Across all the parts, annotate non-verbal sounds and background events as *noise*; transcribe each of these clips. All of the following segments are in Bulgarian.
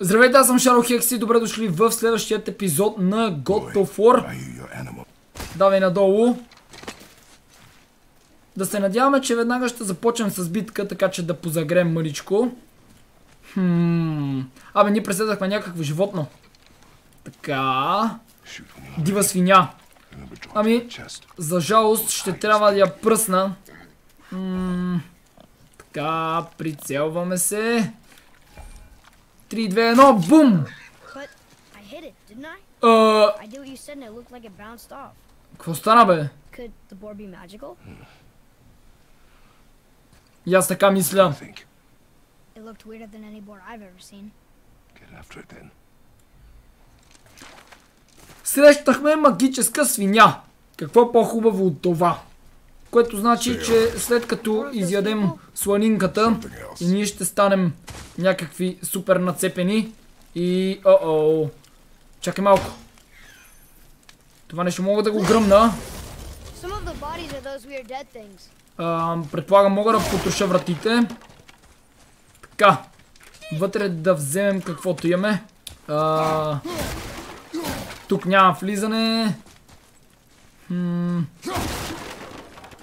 Здравейте, аз съм Шаро Хекс и добре дошли в следващият епизод на God of War. Давай надолу. Да се надяваме, че веднага ще започнем с битка, така че да позагрем мъничко. Хм... Абе, ние преследвахме някакво животно. Така... Дива свиня. Ами, за жалост ще трябва да я пръсна. М така, прицелваме се. 3, 2, 1, бум! Uh, какво стана бе? И аз така мисля. think. It looked weirder than any board I've ever seen. Get after it then. Срещахме магическа свиня. Какво по-хубаво от това? Което значи, че след като изядем сланинката и ние ще станем някакви супер нацепени и... О-о! Чакай малко. Това нещо мога да го гръмна. А, предполагам мога да потроша вратите. Така. Вътре да вземем каквото имаме. А, тук няма влизане. Хм.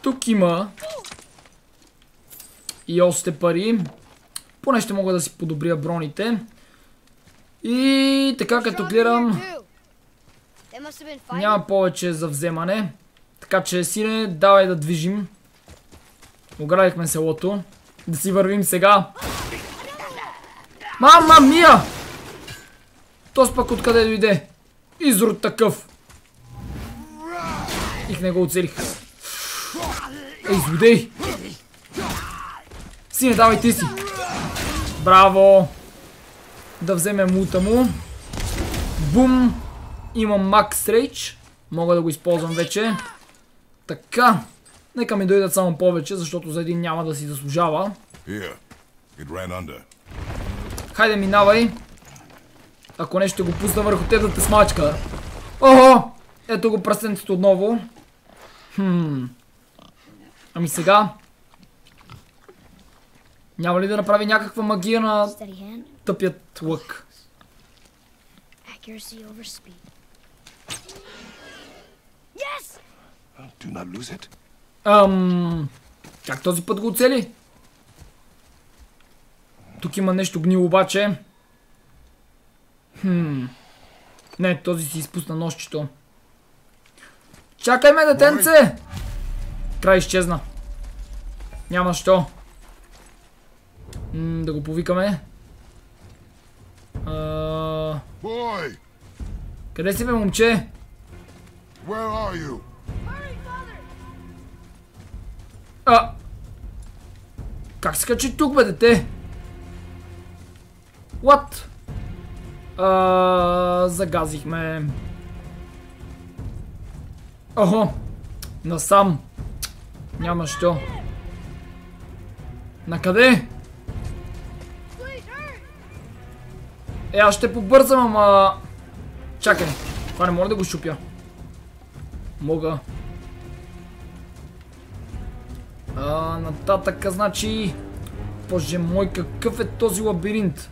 Тук има. И още пари. Поне ще мога да си подобря броните. И така като гледам... Няма повече за вземане. Така че, сине, давай да движим. Оградихме селото. Да си вървим сега. Мама мия! Тос пък откъде дойде? Изрод такъв. Их не го оцелих. Ей, злодей! Сине, давай ти си. Браво! Да вземем лута му. Бум! Имам Max Rage. Мога да го използвам вече. Така. Нека ми дойдат само повече, защото за един няма да си заслужава. Хайде, минавай. Ако не ще го пусна върху теб да те смачка. Охо! Ето го пръстенцето отново. Хм. Ами сега. Няма ли да направи някаква магия на тъпият лък? Accuracy over speed. Yes! Do not lose it. Ам... Как този път го оцели? Тук има нещо гнило обаче. Хм. Не, този си изпусна нощчето. Чакай ме, детенце! Край изчезна. Няма що. М, да го повикаме. А, Boy, къде си бе, момче? where are you? А! Как се качи тук, бе, дете? What? А, загазихме. Охо! Насам. Няма що. Накъде? Е, аз ще побързам, ама... Чакай. Това не мога да го щупя. Мога. А, нататък, значи... Боже мой, какъв е този лабиринт?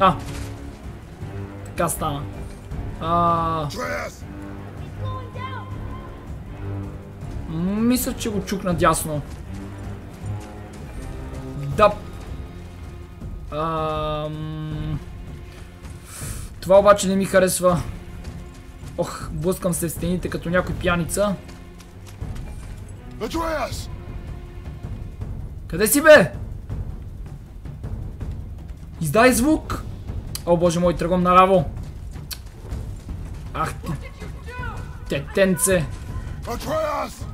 А! Така стана. А, мисля, че го чук надясно. Да. Ам... Това обаче не ми харесва. Ох, блъскам се в стените като някой пияница. Къде си бе? Издай звук! О, боже мой, тръгвам нараво. Ах ти... Детенце! Atreus!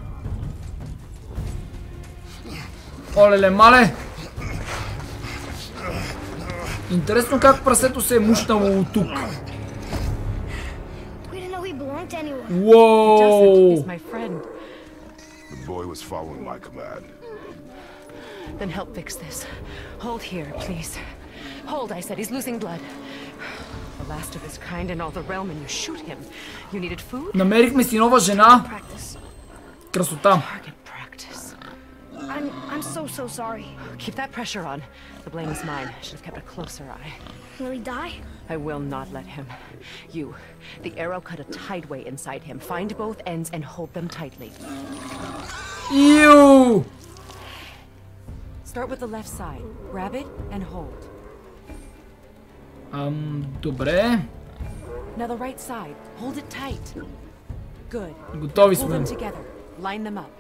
Олеле, мале! Интересно как прасето се е мушнало от тук. We didn't know he belonged to anyone. Doesn't. Уоу! He's my friend. The boy was following my command. Then help fix this. Hold here, please. Hold, I said. He's losing blood. The last of his kind in all the realm, and you shoot him. You needed food? Намерихме си нова жена. Красота. Target. I'm, I'm so, so sorry. Keep that pressure on. The blame is mine. I Should have kept a closer eye. Will he die? I will not let him. You, the arrow cut a tideway inside him. Find both ends and hold them tightly. You. Start with the left side. Grab it and hold. Um, dobre. Now the right side. Hold it tight. Good. Gotovi smo. Hold them together. Line them up.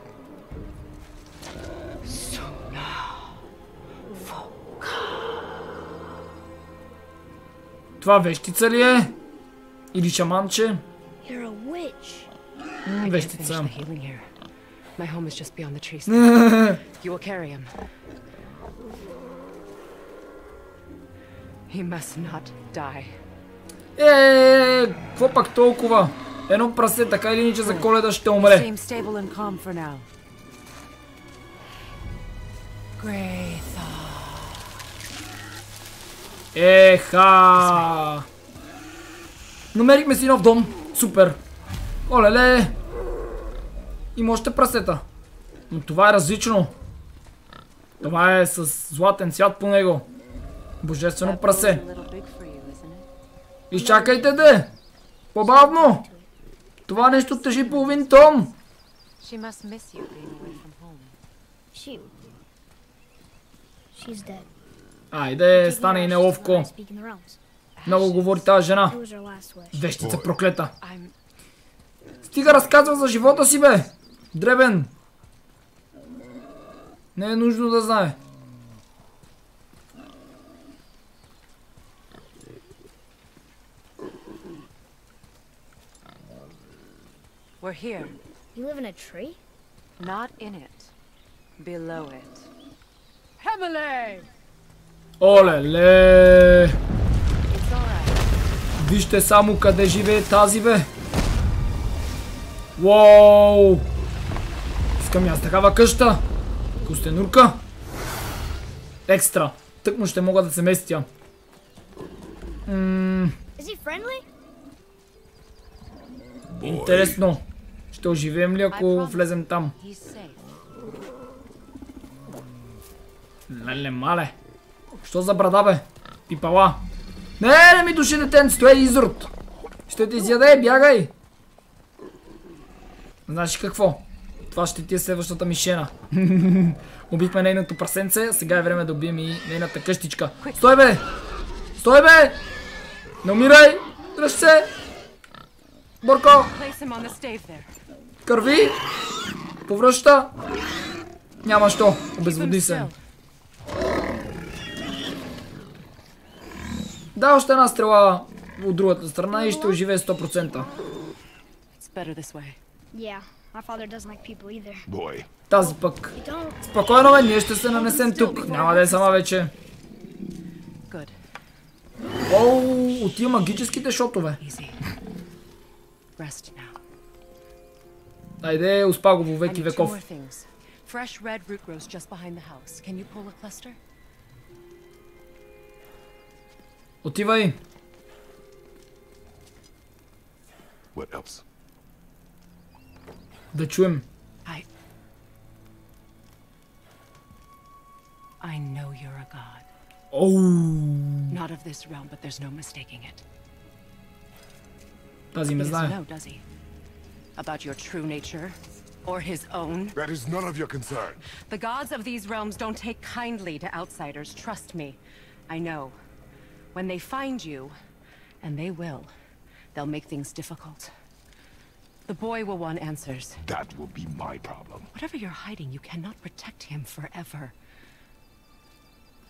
Това вещица ли е? Или шаманче? You're a witch. М, Finish вещица. the healing here. My home is just beyond the trees. you will carry him. He must not die. Е, какво пак толкова? Едно прасе, така или иначе за коледа ще умре. Greythaw. Еха! Намерихме си нов дом. Супер. Олеле! Има още прасета. Но това е различно. Това е с златен цвят по него. Божествено прасе. Изчакайте де! По-бавно! Това нещо тежи половин тон. Айде, стане и неловко. Много говори тази жена. Вещица проклета. Стига разказва за живота си, бе! Дребен! Не е нужно да знае. we're here. You live in a tree? Not in it. Below it. Hemele! Олеле! Вижте само къде живее тази, бе! Уоу! Искам аз такава къща! Костенурка! Екстра! Тък му ще мога да се местя. Ммм, интересно. Ще оживеем ли ако влезем там? Леле, мале. Що за брада, бе? Пипала. Не, не ми души детенцето, е изрод. Ще ти изяде, бягай. Знаеш какво? Това ще ти е следващата мишена. *laughs* Убихме нейното прасенце, сега е време да убием и нейната къщичка. Стой, бе! Стой, бе! Не умирай! Дръж се! Борко! Кърви! Повръща! Няма що, обезводи се. Да, още една стрела от другата страна и ще оживее 100%. It's better this way. Yeah. My father doesn't like people either. Boy, Тази пък. Спокойно, бе, ние ще се нанесем тук. Няма да е сама вече. Оу, от тия магическите шотове. Айде, успа го веки веков. Fresh red root grows just behind the house. Can you pull a cluster? Отивай. what else? Да чуем. I. I know you're a god. Оу, Not of this realm, but there's no mistaking it. тази He ме doesn't знае. know, does he? About your true nature? Or his own? That is none of your concern. The gods of these realms don't take kindly to outsiders, trust me. I know. When they find you, and they will, they'll make things difficult. The boy will want answers. That will be my problem. Whatever you're hiding, you cannot protect him forever.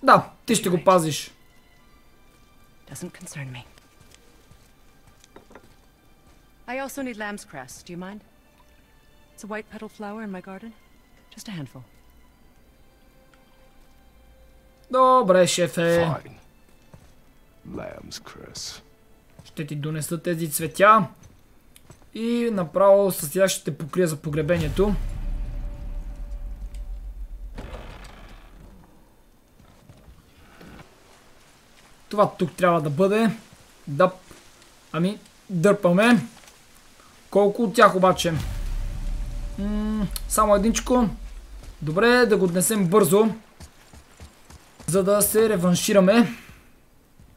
Да, ти ще го пазиш. Doesn't concern me. I also need lamb's cress. Do you mind? It's a white petal flower in my garden. Just a handful. Добре, шефе. Fine. Ще ти донеса тези цветя. И направо с тях ще те покрия за погребението. Това тук трябва да бъде. Да. Ами, дърпаме. Колко от тях обаче? М, само единчко. Добре да го отнесем бързо, за да се реваншираме.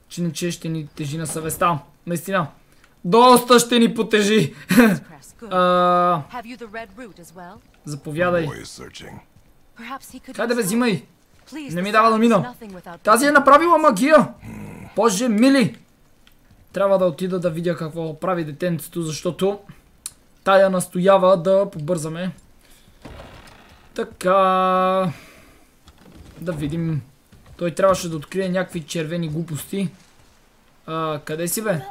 Че не че ще ни тежи на съвестта. Наистина. Доста ще ни потежи. *laughs* А, заповядай. Хайде бе, взимай. Не ми дава да мина. Тази е направила магия. Боже мили. Трябва да отида да видя какво прави детенцето, защото тая настоява да побързаме. Така... Да видим. Той трябваше да открие някакви червени глупости. А, къде си бе?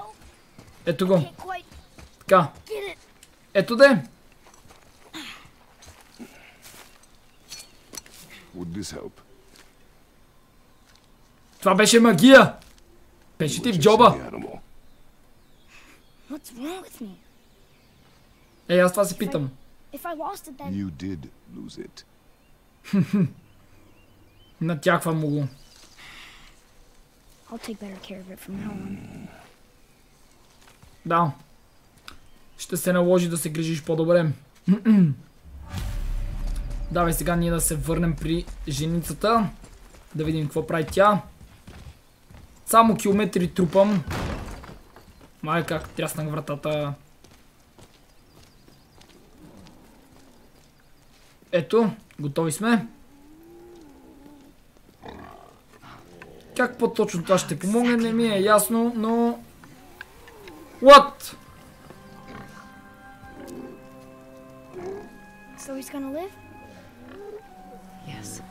Ето го. Така. Ето де. Would this help? Това беше магия. Беше ти в джоба. Ей, аз това се питам. You did lose it. *laughs* Натяква му го. I'll take better care of it from now on. Да. Ще се наложи да се грижиш по-добре. *clears throat* Давай сега ние да се върнем при женицата. Да видим какво прави тя. Само километри трупам. Май как тряснах вратата. Ето, готови сме. Как по-точно това ще помогне, не ми е ясно, но... What? So? Yes.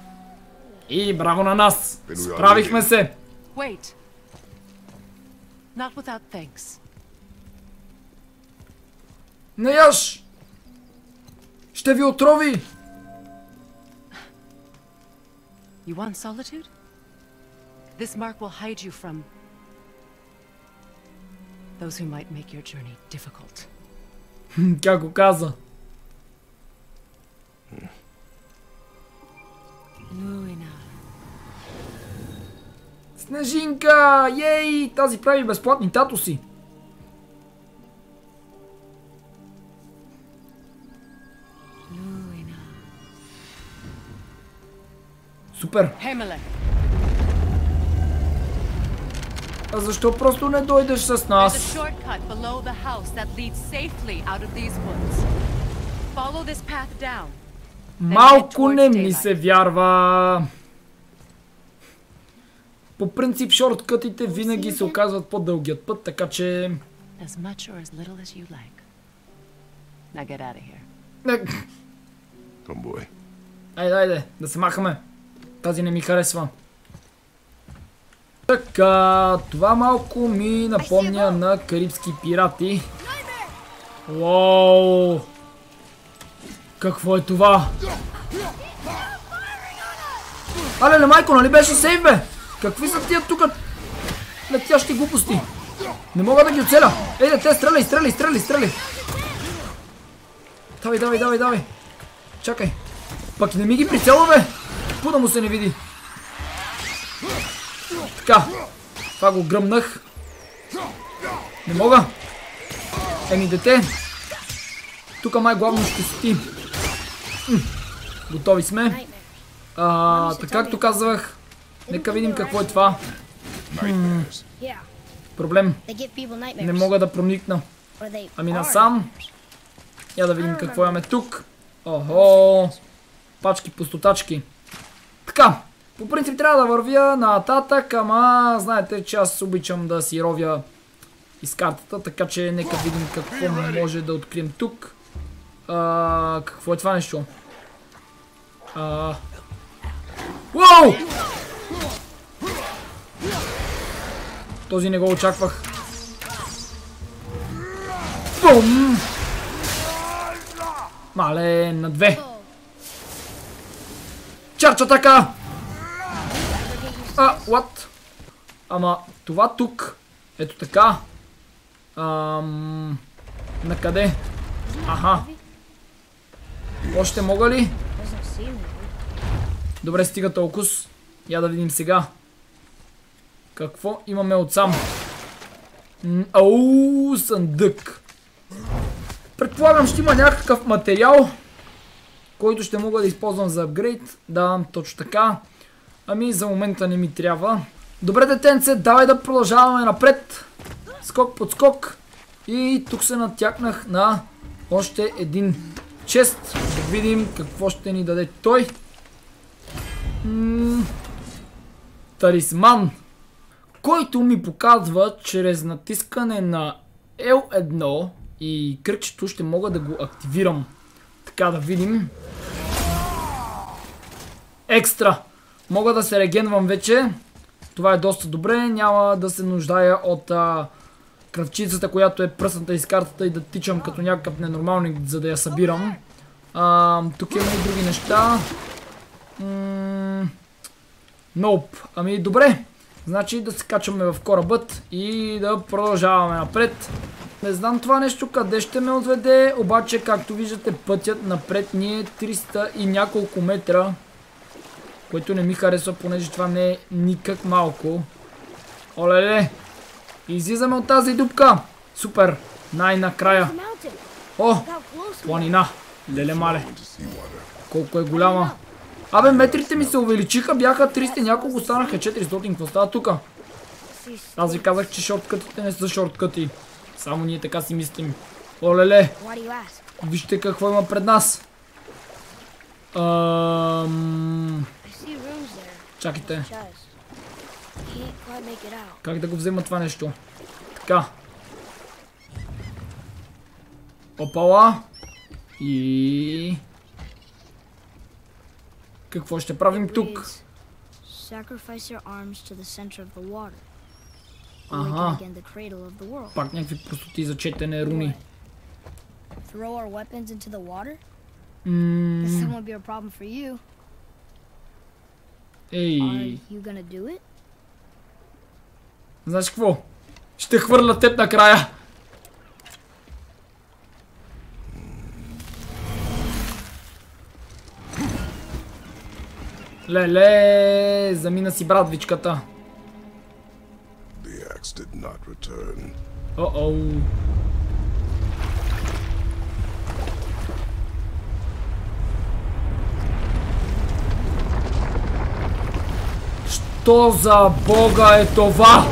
И браво на нас! Справихме се! Wait. Not without thanks. Не яш! Ще ви отрови! You want solitude? This mark will hide you from those who might make your journey difficult. *laughs* Как го каза? Luina. Снежинка! Ей! Тази прави безплатни татуси! Luina. Супер! Hemelech. А защо просто не дойдеш с нас? Малко не ми се вярва. По принцип, шорткътите винаги се оказват по-дългият път, така че... Айде, айде, да се махаме. Тази не ми харесва. Така, това малко ми напомня на карибски пирати. Уау! Какво е това? Алеле, майко, нали беше сейв, бе? Какви са тия тук летящи глупости? Не мога да ги оцеля. Ей, те, стреляй, стреляй, стреляй, стреляй. Давай, давай, давай, давай. Чакай. Пък и не ми ги прицелва, бе. Пу да му се не види. Така. Това го гръмнах. Не мога. Еми, дете. Тук май главно ще си Готови сме. А, така както казвах, нека видим какво е това. Yeah, Проблем. Не мога да проникна. Ами насам. Я да видим какво имаме тук. Охо. Пачки, пустотачки. Така. По принцип трябва да вървя нататък, ама знаете, че аз обичам да си ровя из картата, така че нека видим какво може да открием тук. А, какво е това нещо? А... Уау! Този не го очаквах. Бум! Мале, на две. Чарча така! А, what? Ама, това тук. Ето така. Ам... На къде? Аха. Още мога ли? Добре, стига толкова. Я да видим сега. Какво имаме отсам? Ау, съндък. Предполагам, ще има някакъв материал, който ще мога да използвам за апгрейд. Да, точно така. Ами за момента не ми трябва. Добре, детенце, давай да продължаваме напред. Скок под скок. И тук се натякнах на още един чест. Да видим какво ще ни даде той. М талисман, който ми показва чрез натискане на L1 и кръгчето ще мога да го активирам. Така да видим. Екстра! Мога да се регенвам вече. Това е доста добре. Няма да се нуждая от кръвчицата, която е пръсната из картата и да тичам като някакъв ненормалник, за да я събирам. Тук има и други неща. Ноуп. Nope. Ами добре. Значи да се качваме в корабът и да продължаваме напред. Не знам това нещо къде ще ме отведе, обаче както виждате пътят напред ни е 300 и няколко метра. Което не ми харесва, понеже това не е никак малко. Олеле! Излизаме от тази дупка! Супер! Най-накрая! О! Планина! Леле мале! Колко е голяма! Абе, метрите ми се увеличиха, бяха 300 няколко, станаха 400. Какво става тука? Аз ви казах, че шорткътите не са шорткъти. Само ние така си мислим. Олеле! Вижте какво има пред нас. Ам... Чакайте. Как да го взема това нещо? Така. Опала. И... Какво ще правим тук? Ага. Пак някакви простоти за четене руни. Throw our weapons into the water? М, This won't be a problem for you. Ей, Are you gonna do it? знаеш какво? Ще хвърля теб накрая. Леле, замина си братвичката. The axe did not return. О-оу. Що за бога е това?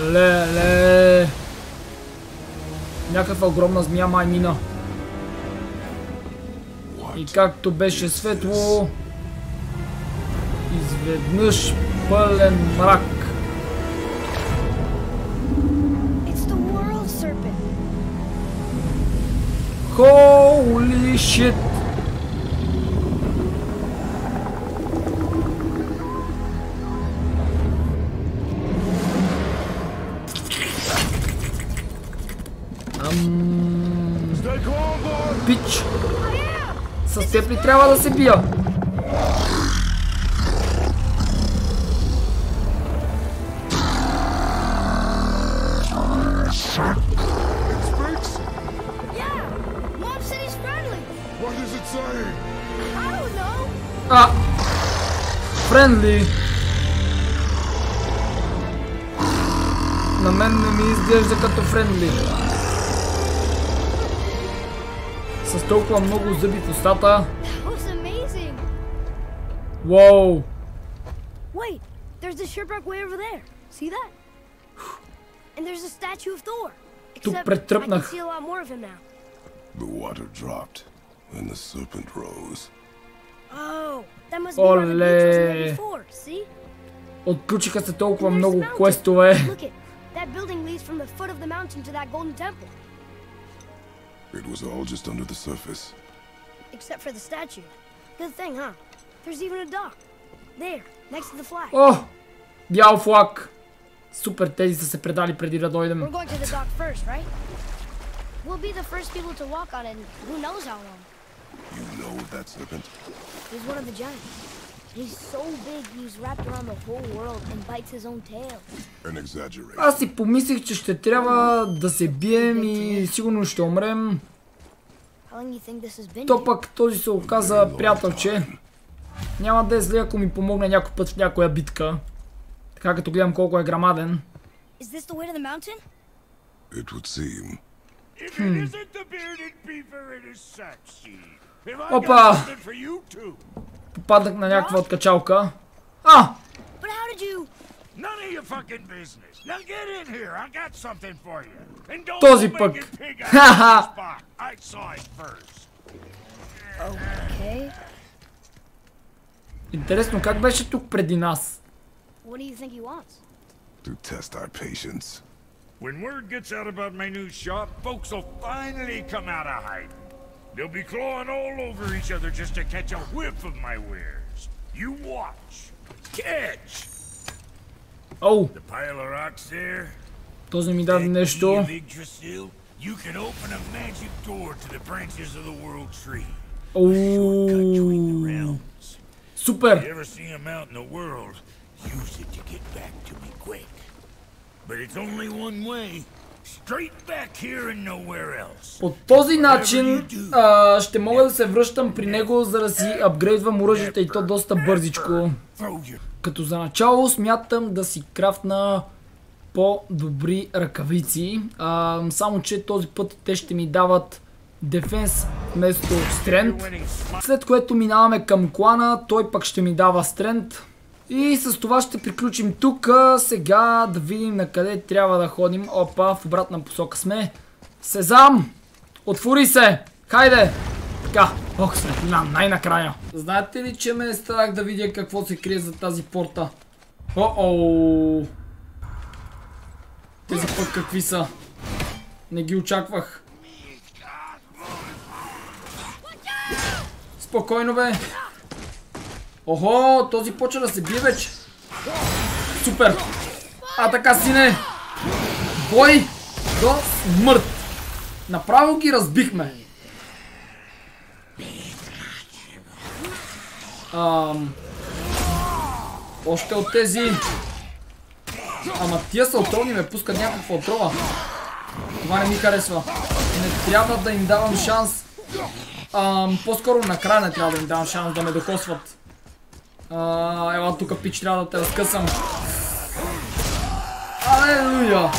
Леле. Някаква огромна змия май мина. И както беше светло, изведнъж пълен мрак. Holy shit! It say? I don't know! А! Френдли! На мен не ми изглежда като френдли. С толкова много зъби в устата. That was amazing! Уоу! Wait! There's the shipwreck way over there. See that? *sighs* And there's a statue of Thor. Тук Except I can претръпнах. see a lot more of him now. The water dropped, and the serpent rose. Oh, that must be where the beach was the night Оле. before. See? Отключиха се толкова And there's много the mountain. квестове. Look it. That building leads from the foot of the mountain to that golden temple. It was all just under the surface. Except for the statue. Good thing, huh? There's even a dock. There, next to the flag. О! Бял флаг! Супер, тези са се предали преди да дойдем. We're going to the dock first, right? We'll be the first people to walk on it who knows how long. You know that serpent? He's one of the giants. He's so big he's wrapped around the whole world and bites his own tail. An exaggeration. Аз си помислих, че ще трябва да се бием и сигурно ще умрем. How long you think this has been? То пък този се оказа приятелче. Няма да е зле, ако ми помогне някой път в някоя битка. Така като гледам колко е грамаден. Хм. Опа! Попаднах на някаква откачалка. А! Този пък! Ха-ха! *laughs* Okay. Интересно, как беше тук преди нас? What do you think he wants? To test our patience. When word gets out about my new shop, folks will finally come out of hiding. They'll be clawing all over each other just to catch a whiff of my wares. You watch. Catch! Оу, The pile of rocks there? този ми даде That нещо. key of Yggdrasil, You can open a magic door to the branches of the world tree. Between Супер! По този начин а, ще мога да се връщам при него, за да си апгрейдвам оръжията и то доста бързичко. Като за начало смятам да си крафна по-добри ръкавици. А, само че този път те ще ми дават дефенс вместо smile. След което минаваме към клана, той пък ще ми дава стрент. И с това ще приключим тук. Сега да видим на къде трябва да ходим. Опа, в обратна посока сме. Сезам! Отвори се! Хайде! Така, ох, светлина, най-накрая. Знаете ли, че ме е страх да видя какво се крие за тази порта? О-оу! Тези пък какви са? Не ги очаквах. Спокойно бе. Охо, този почва да се бие вече. Супер. А така сине. Бой до смърт. Направо ги разбихме. Ам... Още от тези... Ама тия са отровни, ме пускат някаква отрова. Това не ми харесва. Не трябва да им давам шанс. По-скоро накрая не трябва да им давам шанс да ме докосват. А, ела тук пич, трябва да те разкъсам. Алелуя!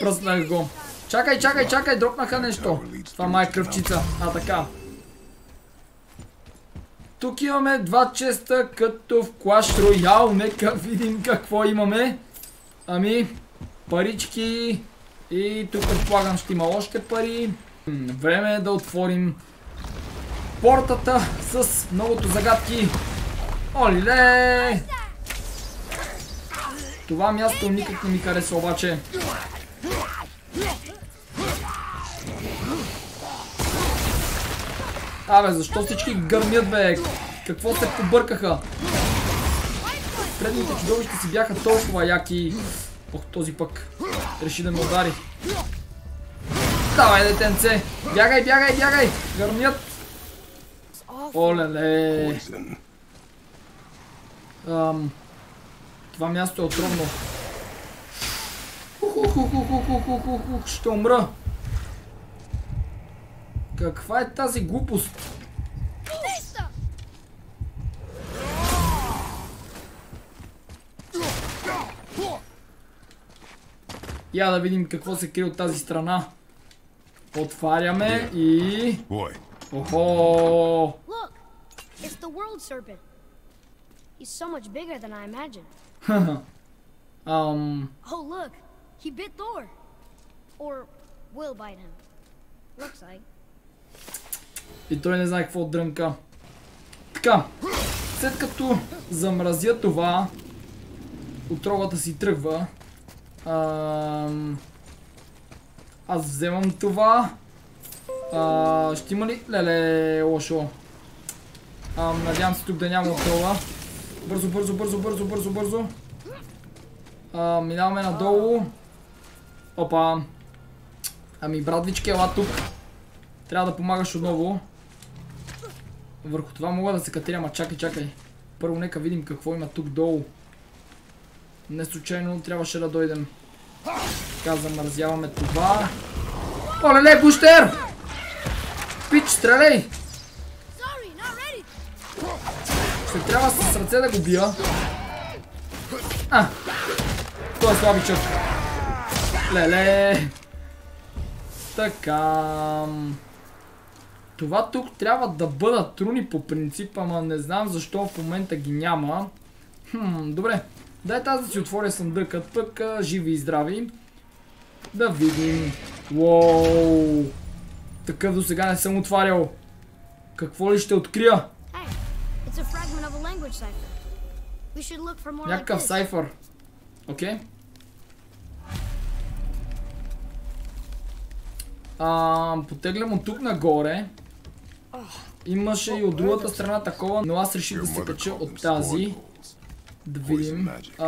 Пръснах го. Чакай, чакай, чакай, дропнаха нещо. Това май е кръвчица. А, така. Тук имаме два честа като в Clash Royale. Нека видим какво имаме. Ами, парички. И тук предполагам ще има още пари. Време е да отворим портата с многото загадки. Олиле! Това място никак не ми харесва обаче. Абе, защо всички гърмят, бе? Какво се побъркаха? Предните чудовища си бяха толкова яки. Ох, този пък реши да ме удари. Давай, детенце! Бягай, бягай, бягай! Гърмят! Олеле! Ам... Това място е отровно. Ще умра! Каква е тази глупост? Я да видим какво се крие от тази страна. Отваряме и... Boy, Охо! Look! It's the world serpent. He's so much bigger than I imagined. Ам... Oh, look! He bit Thor! Or will bite him. Looks like. И той не знае какво дрънка. Така, след като замразя това, отровата си тръгва. Ам, аз вземам това. А, ще има ли? Леле, лошо. Ам, надявам се тук да няма отрова. Бързо, бързо, бързо, бързо, бързо, бързо. Минаваме надолу. Опа. Ами, братвички, ела тук. Трябва да помагаш отново. Върху това мога да се катеря, ма чакай, чакай. Първо нека видим какво има тук долу. Не случайно трябваше да дойдем. Така, замързяваме това. Оле-ле, бущер! Пич, стреляй! Ще трябва с ръце да го бия. А! Той е слабичък. Леле! Така. Това тук трябва да бъдат руни по принцип, ама не знам защо в момента ги няма. Хм, добре. Дай тази да си отворя съндъка, пък а, живи и здрави. Да видим. Уоу. Такъв до сега не съм отварял. Какво ли ще открия? Някакъв сайфър. Окей. Потеглям от тук нагоре. Имаше и от другата страна такова, но аз реших да се кача от тази. Да видим. magic. А,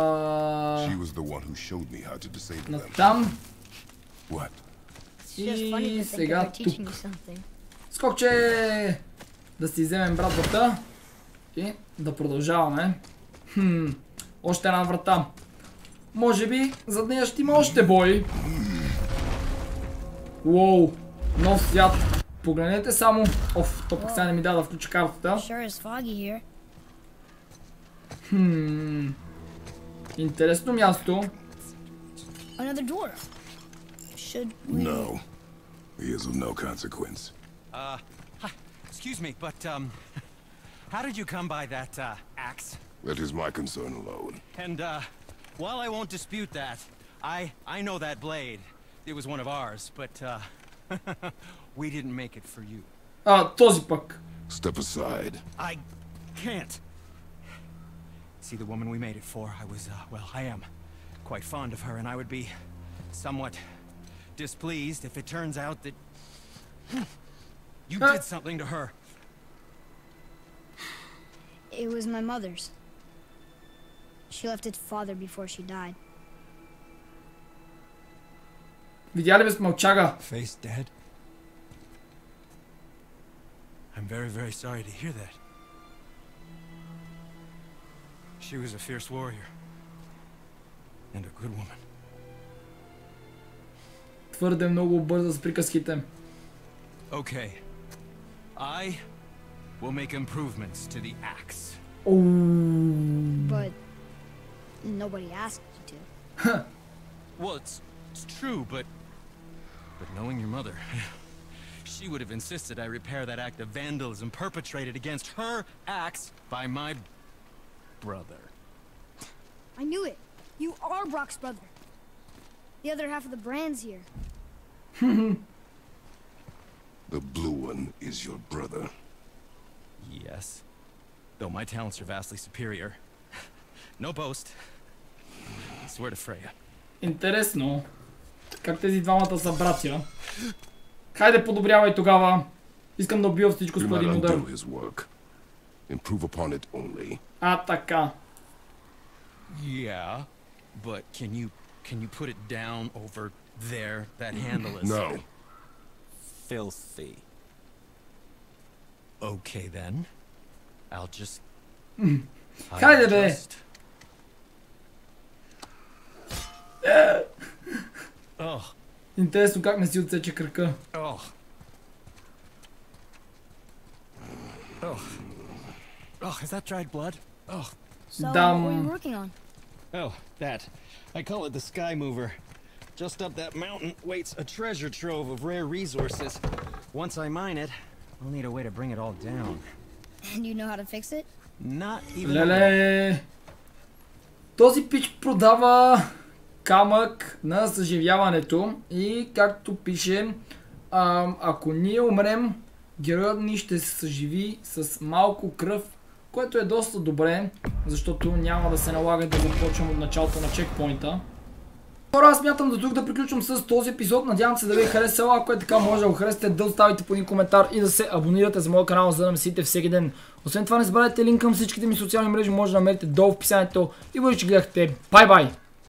She was the one who showed me how to disable them. натам. What? It's just funny И сега тук. me something. Скокче! Да си вземем братвата. И да продължаваме. Хм, още една врата. Може би зад нея ще има още бой. Уоу, нов свят. Погледнете само. Оф, то пък сега не ми даде да включа картата. Sure is foggy here. Хм, интересно място. Another door. Should we? No. He is of no consequence. Uh, hi, excuse me, but, um, *laughs* how did you come by that, uh, axe? That is my concern alone. And, uh, while I won't dispute that, I, I know that blade. It was one of ours, but, uh, *laughs* we didn't make it for you. А, този пък. Step aside. I can't. See, the woman we made it for, I was, uh, well, I am quite fond of her, and I would be somewhat displeased if it turns out that you did something to her. It was my mother's. She left its father before she died. Widziałem jest Mochaga. Face dead. I'm very, very sorry to hear that. She was a fierce warrior. And a good woman. Твърде много бърза с приказките. Okay. I will make improvements to the axe. Оу. But nobody asked you to. Well, it's, it's true, but... But knowing your mother... She would have insisted I repair that act of vandalism perpetrated against her axe by my... brother. I knew it. You are Brock's brother. The other half of the brand's here. *laughs* The blue one is your brother. Yes. Though my talents are vastly superior. *laughs* No boast. I swear to Freya. Интересно. Как тези двамата са братя? Хайде подобрявай тогава. Искам да убия всичко Do с по not един удар. undo his work. Improve upon it only. А, така. Yeah, but can you can you put it down over there? That handle is No. filthy. Okay then. I'll just *laughs* I'll Хайде, бе. just- *laughs* Oh, Интересно как не си отсече кръка. oh. Oh. Oh, is that dried blood? Oh, So, what Dumb. were you working on? Oh, that. I call it the Sky Mover. Just up that mountain waits a treasure trove of rare resources. Once I mine it, I'll need a way to bring it all down. And you know how to fix it? Not even. Леле. Този пич продава камък на съживяването и както пише, а, ако ние умрем, героят ни ще се съживи с малко кръв, което е доста добре, защото няма да се налага да започвам от началото на чекпоинта. Хора, аз смятам до тук да приключвам с този епизод. Надявам се да ви е харесал. Ако е така, може да го харесате, да оставите по един коментар и да се абонирате за моя канал, за да ме всеки ден. Освен това, не забравяйте линк към всичките ми социални мрежи, може да намерите долу в описанието. И бъде, че гледахте. Бай-бай!